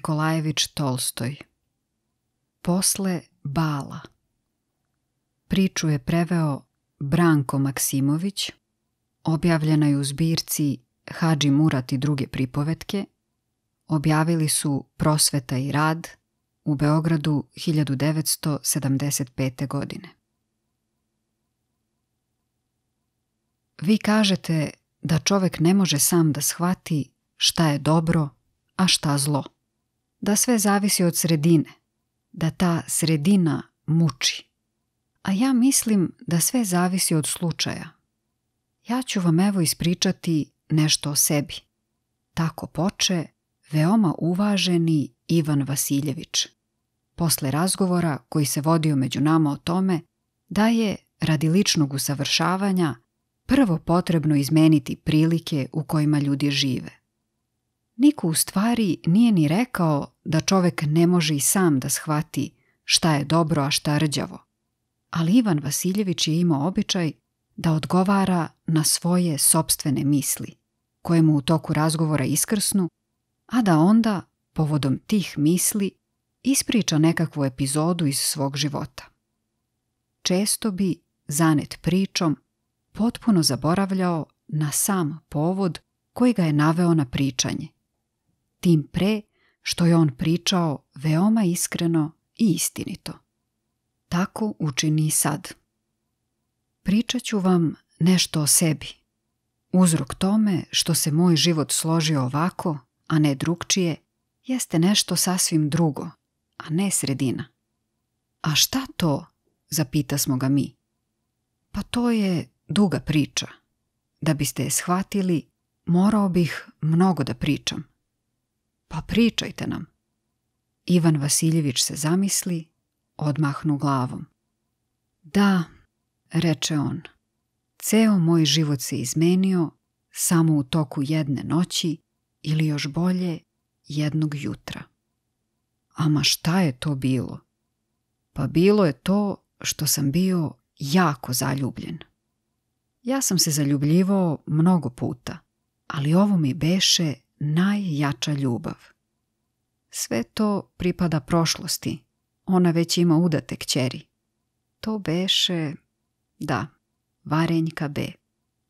Nikolajević Tolstoj Posle bala Priču je preveo Branko Maksimović, objavljena je u zbirci Hadži Murat i druge pripovetke, objavili su Prosveta i rad u Beogradu 1975. godine. Vi kažete da čovek ne može sam da shvati šta je dobro, a šta zlo. Da sve zavisi od sredine, da ta sredina muči. A ja mislim da sve zavisi od slučaja. Ja ću vam evo ispričati nešto o sebi. Tako poče veoma uvaženi Ivan Vasiljević. Posle razgovora koji se vodio među nama o tome da je, radi ličnog usavršavanja, prvo potrebno izmeniti prilike u kojima ljudi žive. Niko u stvari nije ni rekao da čovek ne može i sam da shvati šta je dobro, a šta rđavo. Ali Ivan Vasiljević je imao običaj da odgovara na svoje sobstvene misli, koje mu u toku razgovora iskrsnu, a da onda, povodom tih misli, ispriča nekakvu epizodu iz svog života. Često bi, zanet pričom, potpuno zaboravljao na sam povod koji ga je naveo na pričanje. Tim pre što je on pričao veoma iskreno i istinito. Tako učini i sad. Pričat ću vam nešto o sebi. Uzrok tome što se moj život složio ovako, a ne drugčije, jeste nešto sasvim drugo, a ne sredina. A šta to? Zapita smo ga mi. Pa to je duga priča. Da biste je shvatili, morao bih mnogo da pričam. Pa pričajte nam. Ivan Vasiljević se zamisli, odmahnu glavom. Da, reče on, ceo moj život se izmenio samo u toku jedne noći ili još bolje jednog jutra. Ama šta je to bilo? Pa bilo je to što sam bio jako zaljubljen. Ja sam se zaljubljivao mnogo puta, ali ovo mi beše najjača ljubav. Sve to pripada prošlosti. Ona već ima udate kćeri. To beše, da, Varenjka B.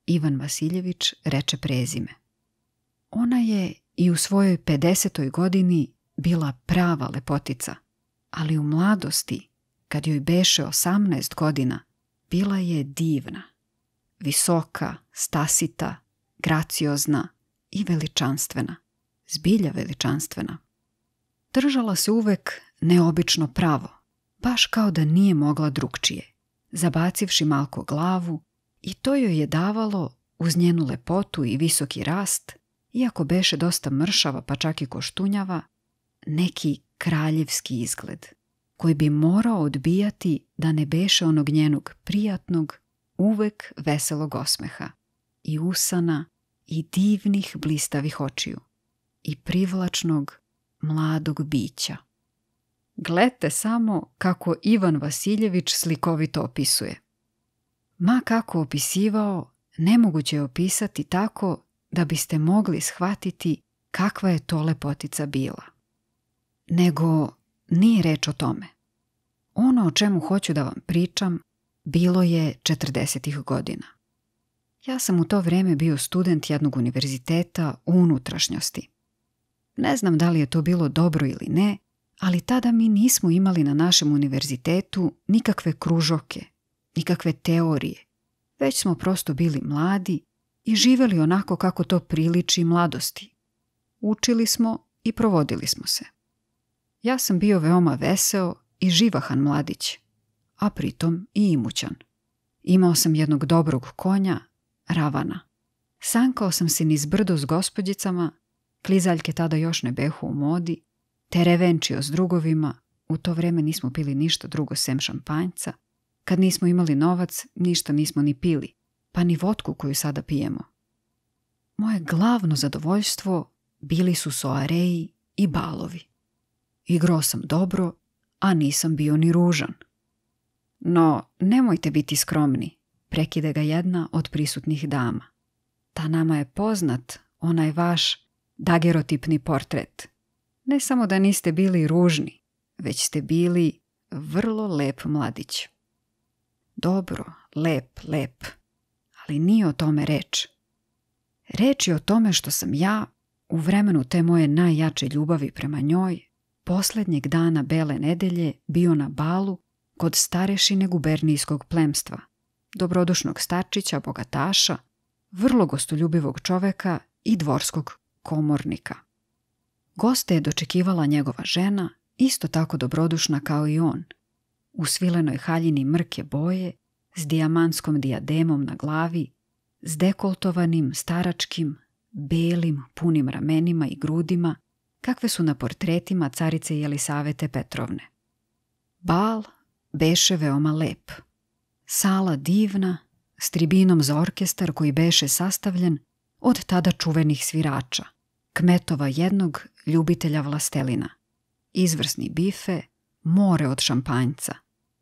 Ivan Vasiljević reče prezime. Ona je i u svojoj 50. godini bila prava lepotica, ali u mladosti, kad joj beše 18 godina, bila je divna. Visoka, stasita, graciozna i veličanstvena. Zbilja veličanstvena. Držala se uvek neobično pravo, baš kao da nije mogla drugčije, zabacivši malko glavu i to joj je davalo, uz njenu lepotu i visoki rast, iako beše dosta mršava pa čak i koštunjava, neki kraljevski izgled, koji bi morao odbijati da ne beše onog njenog prijatnog, uvek veselog osmeha i usana i divnih blistavih očiju i privlačnog mladog bića. Glete samo kako Ivan Vasiljević slikovito opisuje. Ma kako opisivao, nemoguće je opisati tako da biste mogli shvatiti kakva je to lepotica bila. Nego nije reč o tome. Ono o čemu hoću da vam pričam bilo je 40. godina. Ja sam u to vreme bio student jednog univerziteta u unutrašnjosti. Ne znam da li je to bilo dobro ili ne, ali tada mi nismo imali na našem univerzitetu nikakve kružoke, nikakve teorije, već smo prosto bili mladi i živeli onako kako to priliči mladosti. Učili smo i provodili smo se. Ja sam bio veoma veseo i živahan mladić, a pritom i imućan. Imao sam jednog dobrog konja, Ravana. Sankao sam se niz brdo s gospođicama, klizaljke tada još ne behu u modi, te revenčio s drugovima, u to vreme nismo pili ništa drugo sem šampanjca, kad nismo imali novac, ništa nismo ni pili, pa ni vodku koju sada pijemo. Moje glavno zadovoljstvo bili su soareji i balovi. Igrao sam dobro, a nisam bio ni ružan. No, nemojte biti skromni, prekide ga jedna od prisutnih dama. Ta nama je poznat, onaj vaš dagerotipni portret. Ne samo da niste bili ružni, već ste bili vrlo lep mladić. Dobro, lep, lep, ali nije o tome reč. Reč je o tome što sam ja, u vremenu te moje najjače ljubavi prema njoj, posljednjeg dana bele nedelje bio na balu kod starešine gubernijskog plemstva, dobrodušnog starčića, bogataša, vrlo gostoljubivog čoveka i dvorskog komornika. Goste je dočekivala njegova žena, isto tako dobrodušna kao i on, u svilenoj haljini mrke boje, s dijamantskom dijademom na glavi, s dekoltovanim, staračkim, belim, punim ramenima i grudima, kakve su na portretima carice Jelisavete Petrovne. Bal beše veoma lep. Sala divna, s tribinom za orkestar koji beše sastavljen od tada čuvenih svirača, kmetova jednog ljubitelja vlastelina, izvrsni bife, more od šampanjca.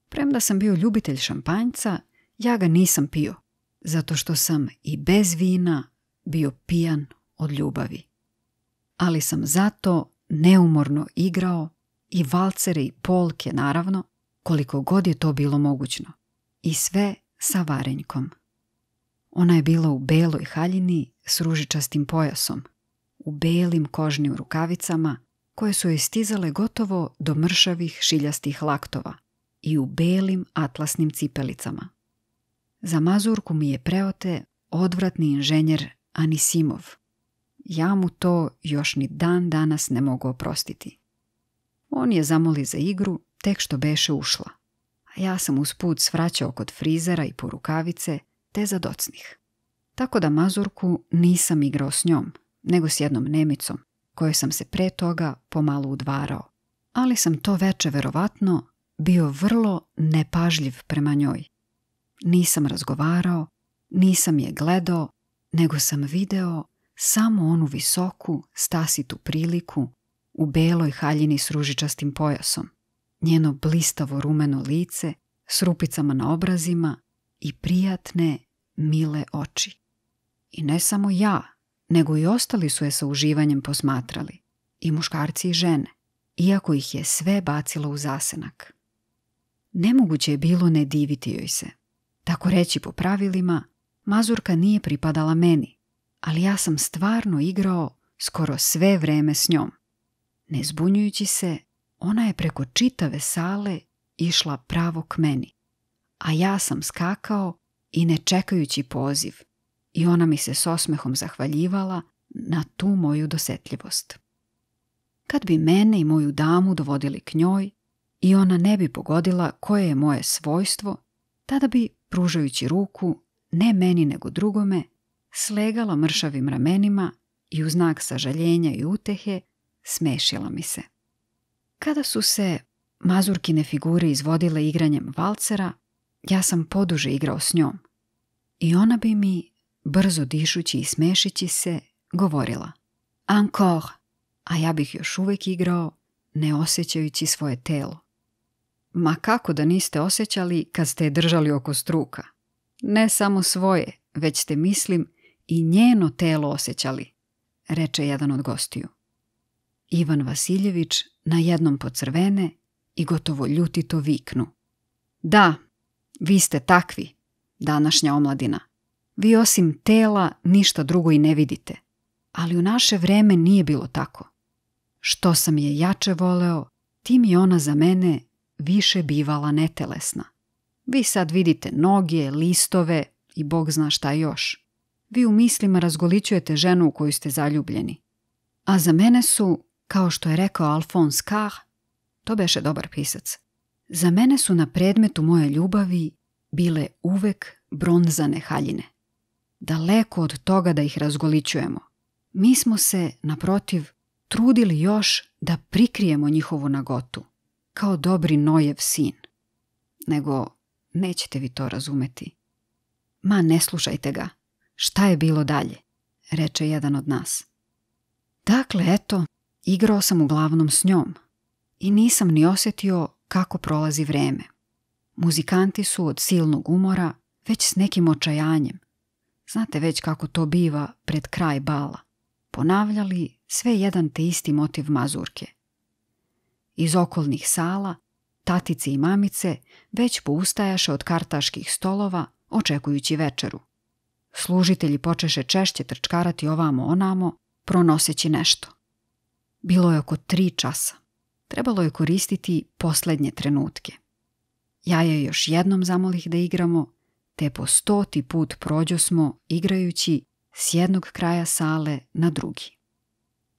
Premda sam bio ljubitelj šampanjca, ja ga nisam pio, zato što sam i bez vina bio pijan od ljubavi. Ali sam zato neumorno igrao i valcere i polke naravno, koliko god je to bilo mogućno. I sve sa varenjkom. Ona je bila u beloj haljini s ružičastim pojasom, u belim kožnim rukavicama koje su joj stizale gotovo do mršavih šiljastih laktova i u belim atlasnim cipelicama. Za mazurku mi je preote odvratni inženjer Anisimov. Ja mu to još ni dan danas ne mogu oprostiti. On je zamoli za igru tek što beše ušla, ja sam usput svraćao kod frizera i po rukavice te za docnih. Tako da mazurku nisam igrao s njom, nego s jednom nemicom, kojoj sam se pre toga pomalo udvarao. Ali sam to veče verovatno bio vrlo nepažljiv prema njoj. Nisam razgovarao, nisam je gledao, nego sam video samo onu visoku, stasitu priliku u beloj haljini s ružičastim pojasom, njeno blistavo rumeno lice s rupicama na obrazima i prijatne, mile oči. I ne samo ja, nego i ostali su je sa uživanjem posmatrali, i muškarci i žene, iako ih je sve bacilo u zasenak. Nemoguće je bilo ne diviti joj se. Tako reći po pravilima, Mazurka nije pripadala meni, ali ja sam stvarno igrao skoro sve vreme s njom. Ne zbunjujući se, ona je preko čitave sale išla pravo k meni, a ja sam skakao i ne čekajući poziv, i ona mi se s osmehom zahvaljivala na tu moju dosetljivost. Kad bi mene i moju damu dovodili k njoj i ona ne bi pogodila koje je moje svojstvo, tada bi, pružajući ruku, ne meni nego drugome, slegala mršavim ramenima i u znak sažaljenja i utehe smešila mi se. Kada su se mazurkine figure izvodile igranjem valcera, ja sam poduže igrao s njom. I ona bi mi, brzo dišući i smešići se, govorila Encore, a ja bih još uvijek igrao, ne osjećajući svoje telo. Ma kako da niste osjećali kad ste je držali oko struka? Ne samo svoje, već ste, mislim, i njeno telo osjećali, reče jedan od gostiju. Ivan Vasiljević na jednom pocrvene i gotovo ljutito viknu. Da, vi ste takvi, današnja omladina. Vi osim tela ništa drugo i ne vidite. Ali u naše vreme nije bilo tako. Što sam je jače voleo, tim je ona za mene više bivala netelesna. Vi sad vidite noge, listove i bog zna šta još. Vi u mislima razgolićujete ženu u koju ste zaljubljeni. A za mene su, kao što je rekao Alphonse Carr, to beše dobar pisac, za mene su na predmetu moje ljubavi bile uvek bronzane haljine. Daleko od toga da ih razgolićujemo. Mi smo se, naprotiv, trudili još da prikrijemo njihovu nagotu, kao dobri Nojev sin. Nego nećete vi to razumeti. Ma ne slušajte ga. Šta je bilo dalje? Reče jedan od nas. Dakle, eto, igrao sam uglavnom s njom i nisam ni osjetio kako prolazi vreme. Muzikanti su od silnog umora već s nekim očajanjem. Znate već kako to biva pred kraj bala. Ponavljali sve jedan te isti motiv mazurke. iz okolnih sala, tatice i mamice već poustajaše od kartaških stolova očekujući večeru. Služitelji počeše češće trčkarati ovamo onamo, pronoseći nešto. Bilo je oko tri časa. Trebalo je koristiti poslednje trenutke. Ja je još jednom zamolih da igramo, te po stoti put prođo smo igrajući s jednog kraja sale na drugi.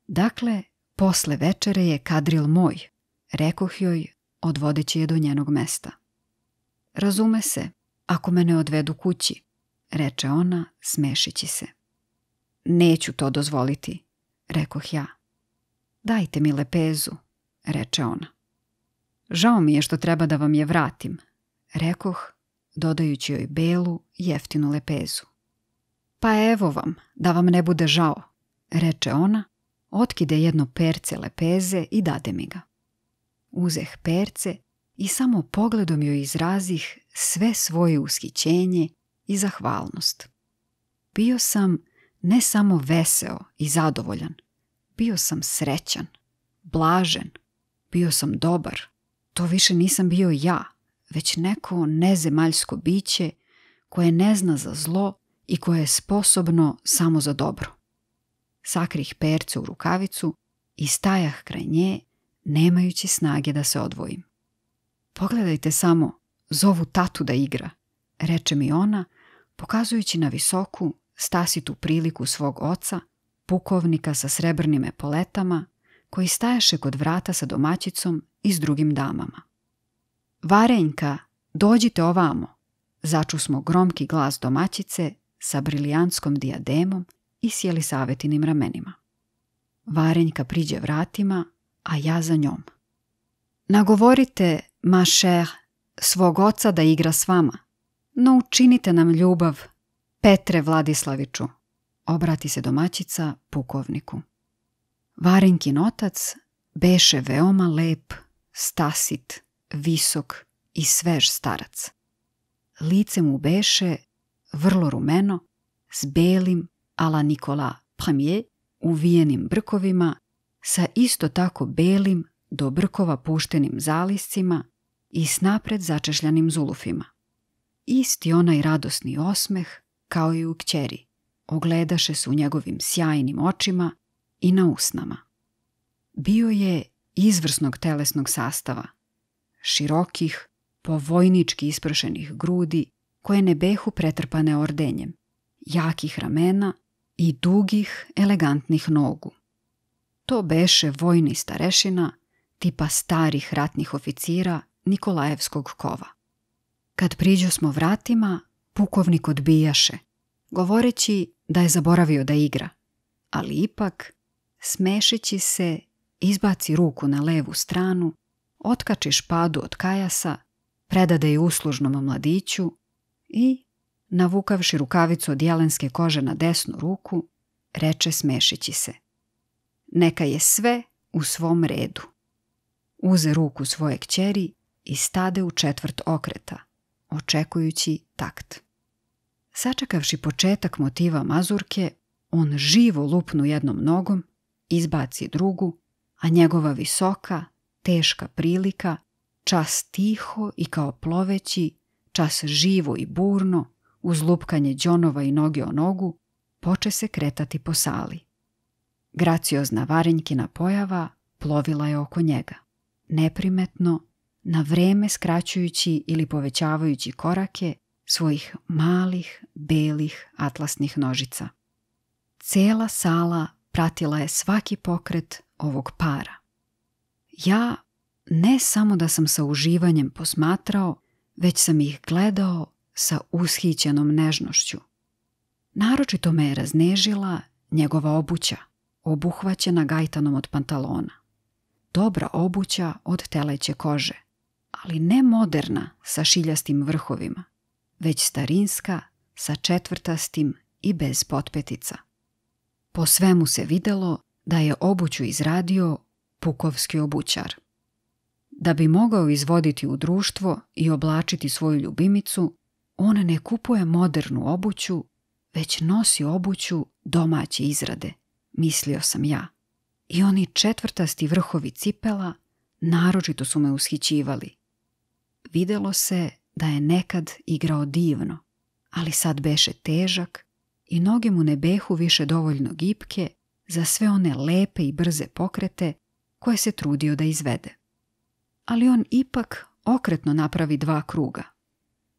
Dakle, posle večere je kadril moj, rekoh joj, odvodeći je do njenog mesta. Razume se, ako me ne odvedu kući, reče ona, smešići se. Neću to dozvoliti, rekoh ja. Dajte mi lepezu, reče ona. Žao mi je što treba da vam je vratim, rekoh, dodajući joj belu, jeftinu lepezu. Pa evo vam, da vam ne bude žao, reče ona, otkide jedno perce lepeze i dade mi ga. Uzeh perce i samo pogledom joj izrazih sve svoje ushićenje i zahvalnost. Bio sam ne samo veseo i zadovoljan, bio sam srećan, blažen, bio sam dobar. To više nisam bio ja, već neko nezemaljsko biće koje ne zna za zlo i koje je sposobno samo za dobro. Sakrih perce u rukavicu i stajah kraj nje, nemajući snage da se odvojim. Pogledajte samo, zovu tatu da igra, reče mi ona, pokazujući na visoku, stasitu priliku svog oca, pukovnika sa srebrnim epoletama, koji stajaše kod vrata sa domaćicom i s drugim damama. Varenjka, dođite ovamo, začu smo gromki glas domaćice sa briljantskom dijademom i sjeli savetinim ramenima. Varenjka priđe vratima, a ja za njom. Nagovorite, ma cher, svog oca da igra s vama, no učinite nam ljubav, Petre Vladislaviću, obrati se domaćica pukovniku. Varenkin otac beše veoma lep, stasit, visok i svež starac. Lice mu beše vrlo rumeno, s belim ala Nikola Premier uvijenim brkovima, sa isto tako belim do brkova puštenim zaliscima i s napred začešljanim zulufima. Isti onaj radosni osmeh kao i u kćeri, ogledaše se u njegovim sjajnim očima i na usnama. Bio je izvrsnog telesnog sastava, širokih, povojnički ispršenih grudi koje ne behu pretrpane ordenjem, jakih ramena i dugih, elegantnih nogu. To beše vojni starešina, tipa starih ratnih oficira Nikolajevskog kova. Kad priđo smo vratima, pukovnik odbijaše, govoreći da je zaboravio da igra, ali ipak, smešeći se, izbaci ruku na levu stranu, otkači špadu od kajasa, predade je uslužnom mladiću i, navukavši rukavicu od jelenske kože na desnu ruku, reče smešeći se. Neka je sve u svom redu. Uze ruku svoje kćeri i stade u četvrt okreta, očekujući takt. Sačekavši početak motiva mazurke, on živo lupnu jednom nogom, izbaci drugu, a njegova visoka, teška prilika, čas tiho i kao ploveći, čas živo i burno, uz lupkanje džonova i noge o nogu, poče se kretati po sali. Graciozna varenjkina pojava plovila je oko njega. Neprimetno, na vreme skraćujući ili povećavajući korake svojih malih, belih atlasnih nožica. Cela sala pratila je svaki pokret ovog para. Ja ne samo da sam sa uživanjem posmatrao, već sam ih gledao sa ushićenom nežnošću. Naročito me je raznežila njegova obuća, obuhvaćena gajtanom od pantalona. Dobra obuća od teleće kože, ali ne moderna sa šiljastim vrhovima, već starinska sa četvrtastim i bez potpetica. Po svemu se videlo da je obuću izradio pukovski obućar. Da bi mogao izvoditi u društvo i oblačiti svoju ljubimicu, on ne kupuje modernu obuću, već nosi obuću domaće izrade, mislio sam ja. I oni četvrtasti vrhovi cipela naročito su me ushićivali. Videlo se da je nekad igrao divno, ali sad beše težak i noge mu ne behu više dovoljno gipke za sve one lepe i brze pokrete koje se trudio da izvede. Ali on ipak okretno napravi dva kruga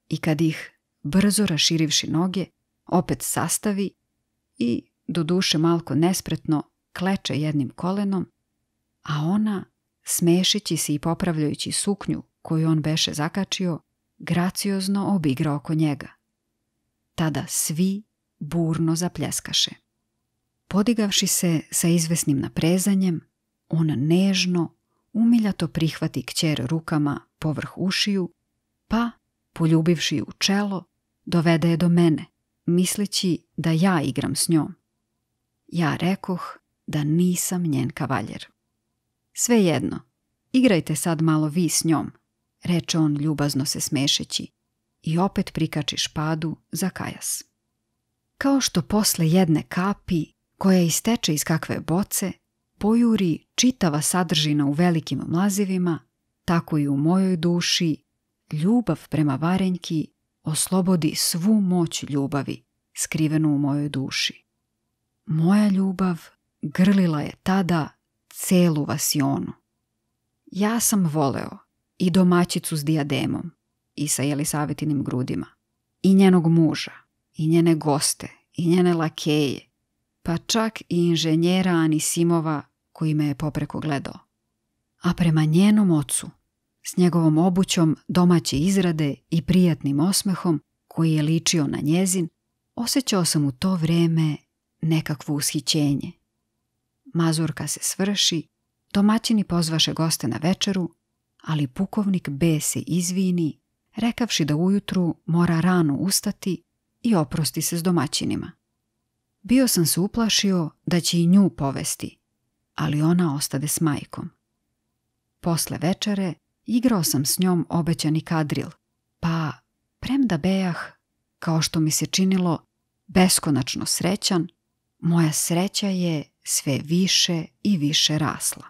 i kad ih, brzo raširivši noge, opet sastavi i, do duše malko nespretno, kleče jednim kolenom, a ona, smešići se i popravljajući suknju koju on beše zakačio, graciozno obigra oko njega. Tada svi burno zapljeskaše. Podigavši se sa izvesnim naprezanjem, on nežno, umiljato prihvati kćer rukama povrh ušiju, pa, poljubivši u čelo, dovede je do mene, misleći da ja igram s njom. Ja rekoh da nisam njen kavaljer. Svejedno, igrajte sad malo vi s njom, reče on ljubazno se smešeći i opet prikači špadu za kajas. Kao što posle jedne kapi koja isteče iz kakve boce, pojuri čitava sadržina u velikim mlazivima, tako i u mojoj duši, ljubav prema varenjki oslobodi svu moć ljubavi skrivenu u mojoj duši. Moja ljubav grlila je tada celu vasionu. Ja sam voleo i domaćicu s dijademom i sa Jelisavetinim grudima, i njenog muža, i njene goste, i njene lakeje, pa čak i inženjera Anisimova koji me je popreko gledao. A prema njenom ocu, s njegovom obućom domaće izrade i prijatnim osmehom koji je ličio na njezin, osjećao sam u to vreme nekakvo ushićenje. Mazurka se svrši, domaćini pozvaše goste na večeru, ali pukovnik B se izvini, rekavši da ujutru mora rano ustati i oprosti se s domaćinima. Bio sam se uplašio da će i nju povesti, ali ona ostade s majkom. Posle večere igrao sam s njom obećani kadril, pa premda bejah, kao što mi se činilo, beskonačno srećan, moja sreća je sve više i više rasla.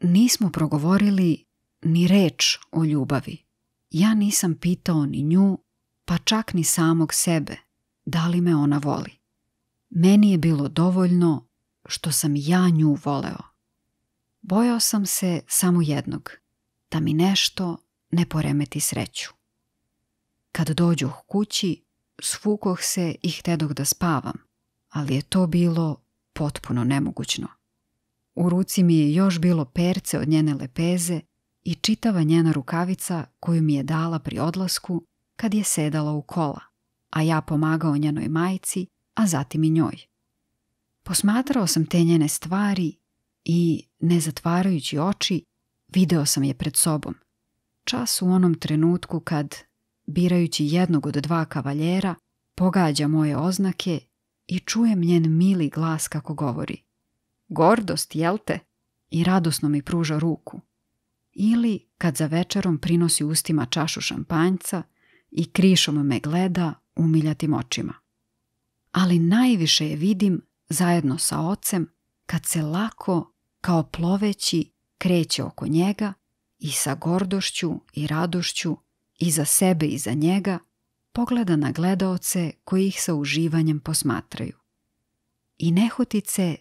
Nismo progovorili ni reč o ljubavi. Ja nisam pitao ni nju, pa čak ni samog sebe, da li me ona voli. Meni je bilo dovoljno što sam ja nju voleo. Bojao sam se samo jednog, da mi nešto ne poremeti sreću. Kad dođuh kući, svukoh se i htedoh da spavam, ali je to bilo potpuno nemogućno. U ruci mi je još bilo perce od njene lepeze i čitava njena rukavica koju mi je dala pri odlasku kad je sedala u kola, a ja pomagao njenoj majci, a zatim i njoj. Posmatrao sam te njene stvari i, ne zatvarajući oči, video sam je pred sobom. Čas u onom trenutku kad, birajući jednog od dva kavaljera, pogađa moje oznake i čujem njen mili glas kako govori. Gordost, jel te? I radosno mi pruža ruku. Ili kad za večerom prinosi ustima čašu šampanjca i krišom me gleda umiljatim očima. Ali najviše je vidim zajedno sa ocem kad se lako, kao ploveći, kreće oko njega i sa gordošću i radošću i za sebe i za njega pogleda na gledaoce koji ih sa uživanjem posmatraju. I nehotice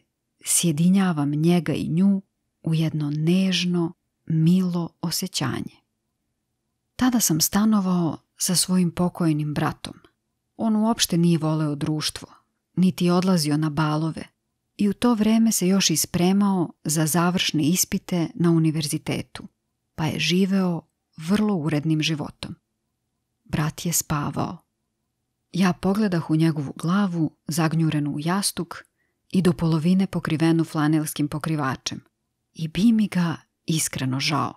sjedinjavam njega i nju u jedno nežno, milo osjećanje. Tada sam stanovao sa svojim pokojnim bratom. On uopšte nije voleo društvo, niti odlazio na balove i u to vreme se još ispremao za završne ispite na univerzitetu, pa je živeo vrlo urednim životom. Brat je spavao. Ja pogledah u njegovu glavu, zagnjurenu u jastuk i do polovine pokrivenu flanelskim pokrivačem i bi mi ga iskreno žao.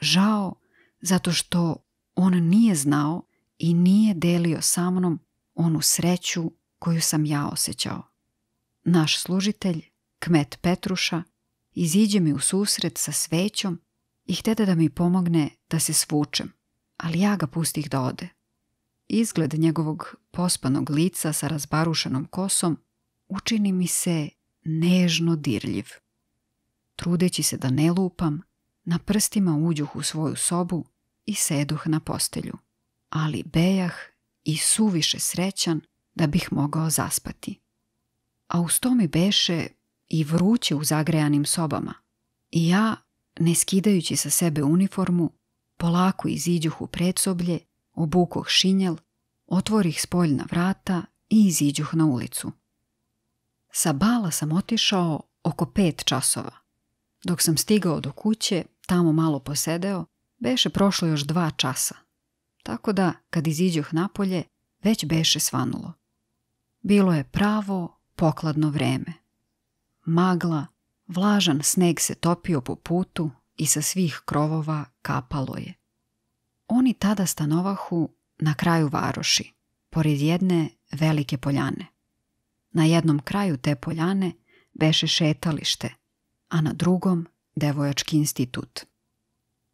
Žao zato što on nije znao i nije delio sa mnom onu sreću koju sam ja osjećao. Naš služitelj, kmet Petruša, iziđe mi u susret sa svećom i htede da mi pomogne da se svučem, ali ja ga pustih da ode. Izgled njegovog pospanog lica sa razbarušanom kosom učini mi se nežno dirljiv. Trudeći se da ne lupam, na prstima uđuh u svoju sobu i seduh na postelju. Ali bejah i suviše srećan da bih mogao zaspati. A uz to mi beše i vruće u zagrejanim sobama. I ja, ne skidajući sa sebe uniformu, polako iziđuh u predsoblje, obukoh šinjel, otvorih spoljna vrata i iziđuh na ulicu. Sa bala sam otišao oko pet časova. Dok sam stigao do kuće, tamo malo posedeo, beše prošlo još dva časa. Tako da, kad iziđoh napolje, već beše svanulo. Bilo je pravo, pokladno vreme. Magla, vlažan sneg se topio po putu i sa svih krovova kapalo je. Oni tada stanovahu na kraju varoši, pored jedne velike poljane. Na jednom kraju te poljane beše šetalište, a na drugom devojački institut.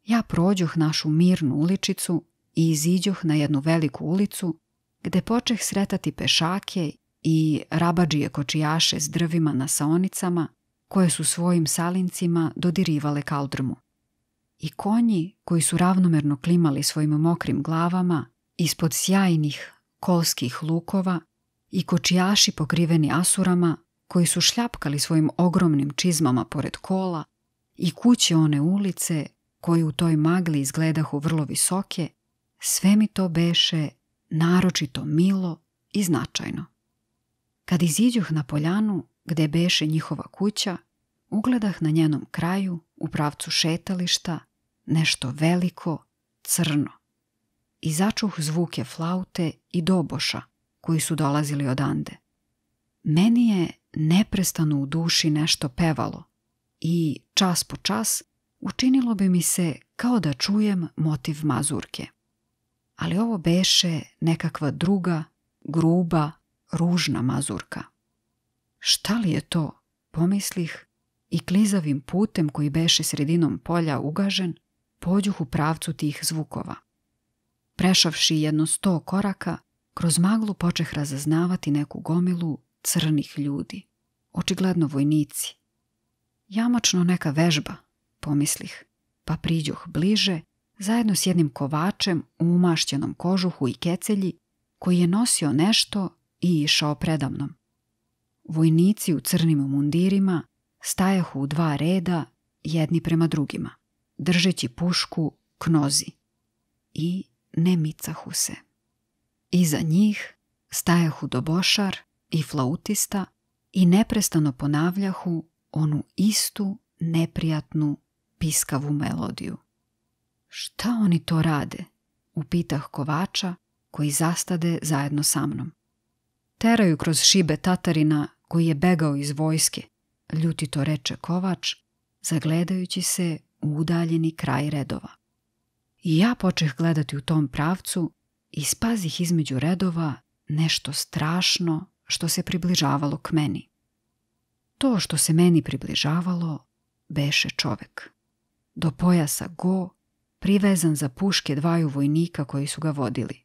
Ja prođoh našu mirnu uličicu i iziđoh na jednu veliku ulicu gde počeh sretati pešake i rabadžije kočijaše s drvima na saonicama koje su svojim salincima dodirivale kaldrmu. I konji koji su ravnomerno klimali svojim mokrim glavama ispod sjajnih kolskih lukova i kočijaši pokriveni asurama koji su šljapkali svojim ogromnim čizmama pored kola i kuće one ulice koji u toj magli izgledahu vrlo visoke, sve mi to beše naročito milo i značajno. Kad iziđuh na poljanu gde beše njihova kuća, ugledah na njenom kraju, u pravcu šetališta, nešto veliko, crno. I začuh zvuke flaute i doboša koji su dolazili odande. Meni je neprestano u duši nešto pevalo i čas po čas učinilo bi mi se kao da čujem motiv mazurke. Ali ovo beše nekakva druga, gruba, ružna mazurka. Šta li je to, pomislih, i klizavim putem koji beše sredinom polja ugažen, pođuh u pravcu tih zvukova. Prešavši jedno sto koraka, kroz maglu počeh razaznavati neku gomilu crnih ljudi, očigledno vojnici. Jamačno neka vežba, pomislih, pa priđoh bliže, zajedno s jednim kovačem u umašćenom kožuhu i kecelji, koji je nosio nešto i išao predamnom. Vojnici u crnim mundirima stajahu u dva reda, jedni prema drugima, držeći pušku knozi i ne micahu se. Iza njih stajahu dobošar i flautista i neprestano ponavljahu onu istu neprijatnu piskavu melodiju. Šta oni to rade? Upitah kovača koji zastade zajedno sa mnom. Teraju kroz šibe Tatarina koji je begao iz vojske, ljuti to reče kovač, zagledajući se u udaljeni kraj redova. I ja počeh gledati u tom pravcu i spazih između redova nešto strašno što se približavalo k meni. To što se meni približavalo beše čovek. Do pojasa go, privezan za puške dvaju vojnika koji su ga vodili.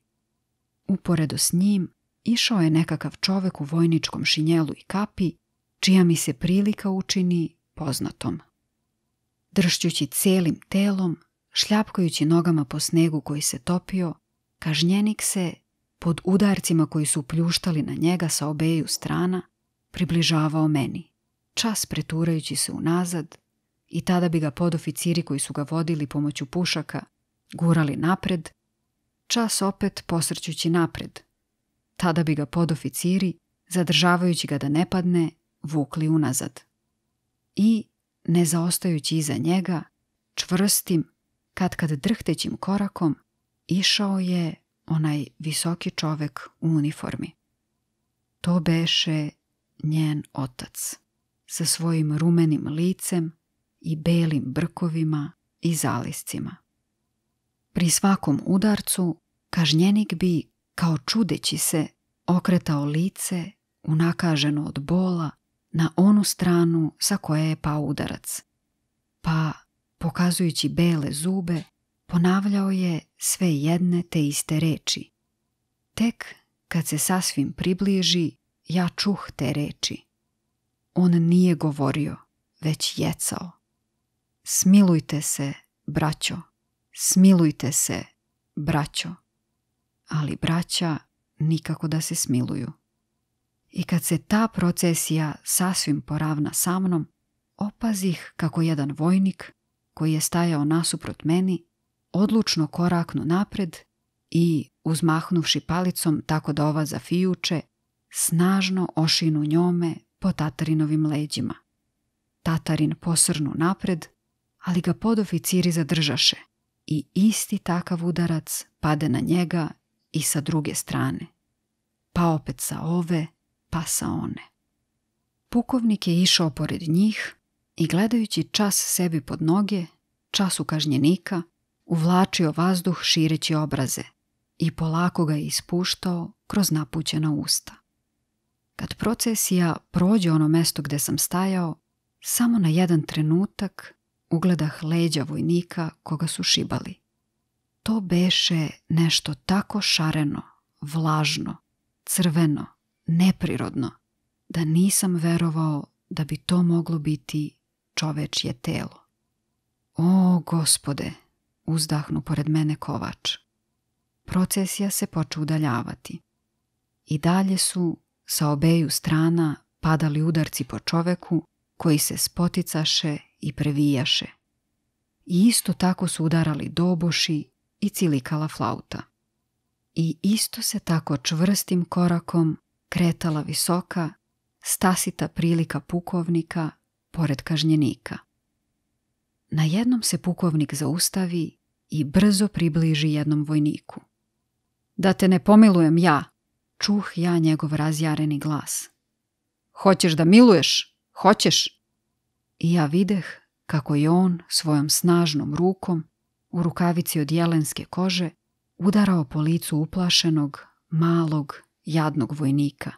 Uporedo s njim išao je nekakav čovek u vojničkom šinjelu i kapi, čija mi se prilika učini poznatom. Dršćući celim telom, šljapkajući nogama po snegu koji se topio, kažnjenik se, pod udarcima koji su pljuštali na njega sa obeju strana, približavao meni, čas preturajući se unazad i tada bi ga podoficiri koji su ga vodili pomoću pušaka gurali napred, čas opet posrćući napred. Tada bi ga podoficiri, zadržavajući ga da ne padne, vukli unazad. I, ne zaostajući iza njega, čvrstim, kad kad drhtećim korakom, išao je onaj visoki čovek u uniformi. To beše njen otac, sa svojim rumenim licem i belim brkovima i zaliscima. Pri svakom udarcu kažnjenik bi, kao čudeći se, okretao lice unakaženo od bola na onu stranu sa koje je pao udarac. Pa, pokazujući bele zube, ponavljao je sve jedne te iste reči. Tek kad se sasvim približi, ja čuh te reči. On nije govorio, već jecao smilujte se, braćo, smilujte se, braćo. Ali braća nikako da se smiluju. I kad se ta procesija sasvim poravna sa mnom, opazih kako jedan vojnik, koji je stajao nasuprot meni, odlučno koraknu napred i, uzmahnuvši palicom tako da ova zafijuče, snažno ošinu njome po Tatarinovim leđima. Tatarin posrnu napred, ali ga podoficiri zadržaše i isti takav udarac pade na njega i sa druge strane. Pa opet sa ove, pa sa one. Pukovnik je išao pored njih i gledajući čas sebi pod noge, čas u kažnjenika, uvlačio vazduh šireći obraze i polako ga ispuštao kroz napućena usta. Kad procesija prođe ono mesto gde sam stajao, samo na jedan trenutak ugledah leđa vojnika koga su šibali. To beše nešto tako šareno, vlažno, crveno, neprirodno, da nisam verovao da bi to moglo biti čovečje telo. O, gospode, uzdahnu pored mene kovač. Procesija se poče udaljavati. I dalje su sa obeju strana padali udarci po čoveku koji se spoticaše i previjaše. I isto tako su udarali doboši i cilikala flauta. I isto se tako čvrstim korakom kretala visoka, stasita prilika pukovnika pored kažnjenika. Na jednom se pukovnik zaustavi i brzo približi jednom vojniku. Da te ne pomilujem ja, čuh ja njegov razjareni glas. Hoćeš da miluješ? Hoćeš? I ja videh kako je on svojom snažnom rukom u rukavici od jelenske kože udarao po licu uplašenog, malog, jadnog vojnika.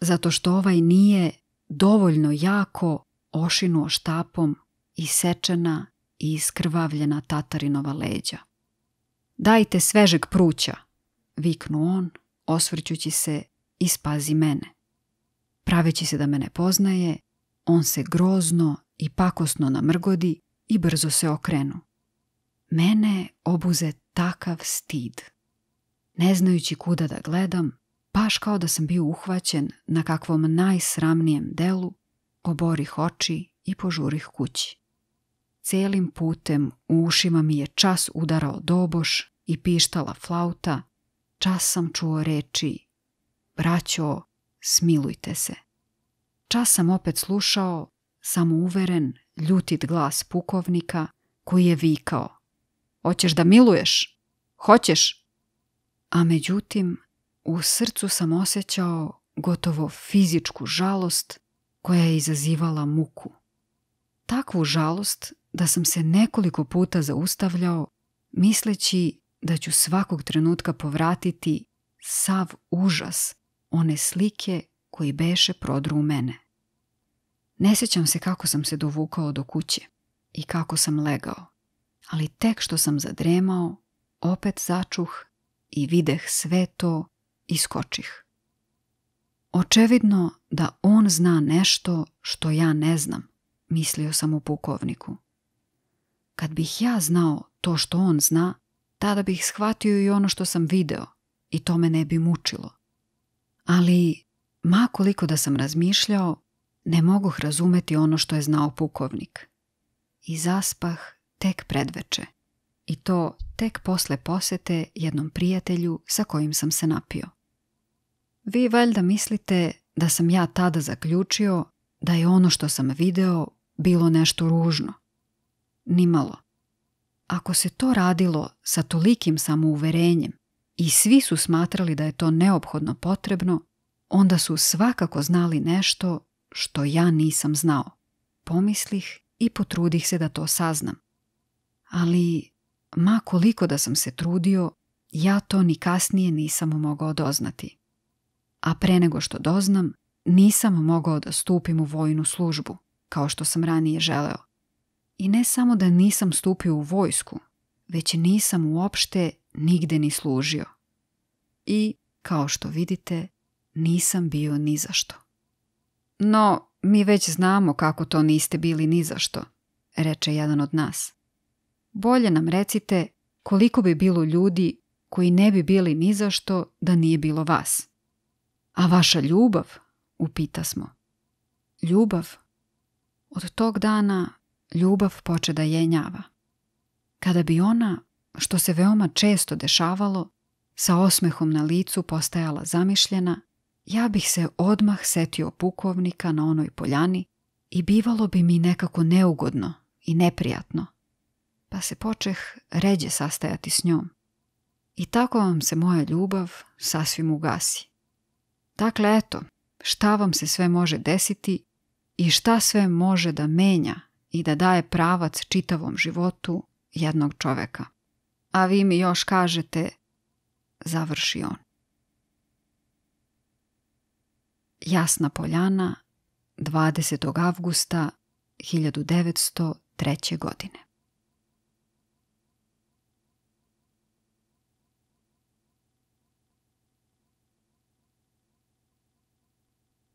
Zato što ovaj nije dovoljno jako ošinuo štapom i sečena i iskrvavljena Tatarinova leđa. Dajte svežeg pruća, viknu on, osvrćući se i spazi mene. Praveći se da me ne poznaje, on se grozno i pakosno namrgodi i brzo se okrenu. Mene obuze takav stid. Ne znajući kuda da gledam, baš kao da sam bio uhvaćen na kakvom najsramnijem delu, oborih oči i požurih kući. Celim putem u ušima mi je čas udarao doboš i pištala flauta, čas sam čuo reči Braćo, smilujte se. Čas sam opet slušao samouveren, ljutit glas pukovnika koji je vikao Hoćeš da miluješ? Hoćeš? A međutim, u srcu sam osjećao gotovo fizičku žalost koja je izazivala muku. Takvu žalost da sam se nekoliko puta zaustavljao misleći da ću svakog trenutka povratiti sav užas one slike koji beše prodru u mene. Ne sjećam se kako sam se dovukao do kuće i kako sam legao, ali tek što sam zadremao, opet začuh i videh sve to i skočih. Očevidno da on zna nešto što ja ne znam, mislio sam u pukovniku. Kad bih ja znao to što on zna, tada bih shvatio i ono što sam video i to me ne bi mučilo. Ali, ma koliko da sam razmišljao, ne mogu razumeti ono što je znao pukovnik. I zaspah tek predveče. I to tek posle posete jednom prijatelju sa kojim sam se napio. Vi valjda mislite da sam ja tada zaključio da je ono što sam video bilo nešto ružno. Nimalo. Ako se to radilo sa tolikim samouverenjem i svi su smatrali da je to neophodno potrebno, onda su svakako znali nešto što ja nisam znao. Pomislih i potrudih se da to saznam. Ali, ma koliko da sam se trudio, ja to ni kasnije nisam mogao doznati. A pre nego što doznam, nisam mogao da stupim u vojnu službu, kao što sam ranije želeo. I ne samo da nisam stupio u vojsku, već nisam uopšte nigde ni služio. I, kao što vidite, nisam bio ni zašto. No, mi već znamo kako to niste bili ni zašto. reče jedan od nas. Bolje nam recite koliko bi bilo ljudi koji ne bi bili ni zašto da nije bilo vas. A vaša ljubav, upita smo. Ljubav? Od tog dana ljubav poče da jenjava. Kada bi ona, što se veoma često dešavalo, sa osmehom na licu postajala zamišljena, ja bih se odmah setio pukovnika na onoj poljani i bivalo bi mi nekako neugodno i neprijatno, pa se počeh ređe sastajati s njom. I tako vam se moja ljubav sasvim ugasi. Dakle, eto, šta vam se sve može desiti i šta sve može da menja i da daje pravac čitavom životu jednog čoveka. A vi mi još kažete, završi on. Jasna Poljana, 20. avgusta 1903. godine.